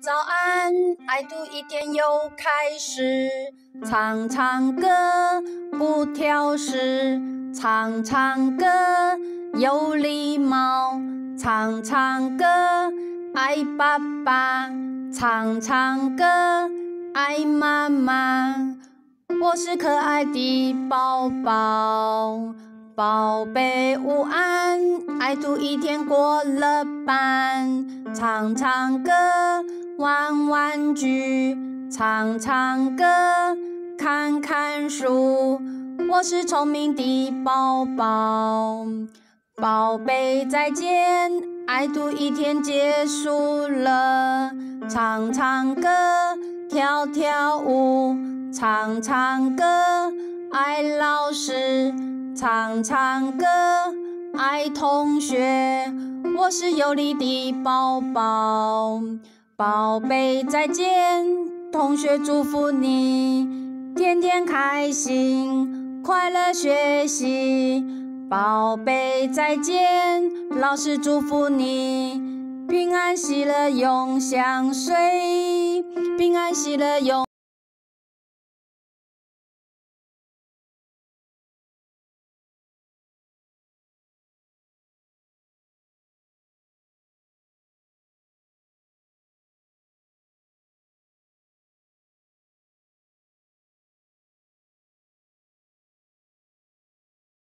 早安，爱读一天又开始，唱唱歌不挑食，唱唱歌有礼貌，唱唱歌爱爸爸，唱唱歌爱妈妈。我是可爱的宝宝，宝贝午安，爱读一天过了半，唱唱歌，玩玩具，唱唱歌，看看书。我是聪明的宝宝，宝贝再见，爱读一天结束了，唱唱歌，跳跳舞。唱唱歌，爱老师；唱唱歌，爱同学。我是有你的宝宝，宝贝再见，同学祝福你天天开心，快乐学习。宝贝再见，老师祝福你平安喜乐永相随，平安喜乐永。